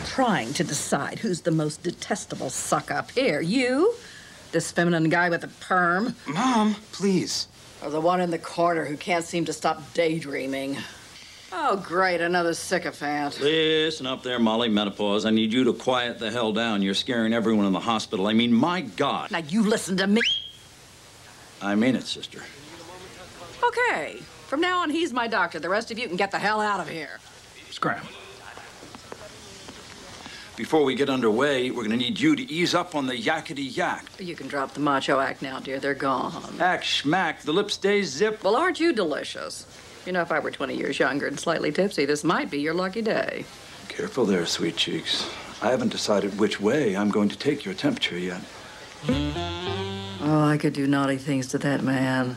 I'm trying to decide who's the most detestable suck up here. You, this feminine guy with a perm, Mom, please. or the one in the corner who can't seem to stop daydreaming. Oh, great, another sycophant. Listen up there, Molly Menopause. I need you to quiet the hell down. You're scaring everyone in the hospital. I mean, my God. Now you listen to me. I mean it, sister. Okay, from now on, he's my doctor. The rest of you can get the hell out of here. Scram. Before we get underway, we're going to need you to ease up on the yakety yak. You can drop the macho act now, dear. They're gone. Ack, schmack, the lips stay zip. Well, aren't you delicious? You know, if I were 20 years younger and slightly tipsy, this might be your lucky day. Careful there, sweet cheeks. I haven't decided which way I'm going to take your temperature yet. Oh, I could do naughty things to that man.